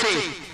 13.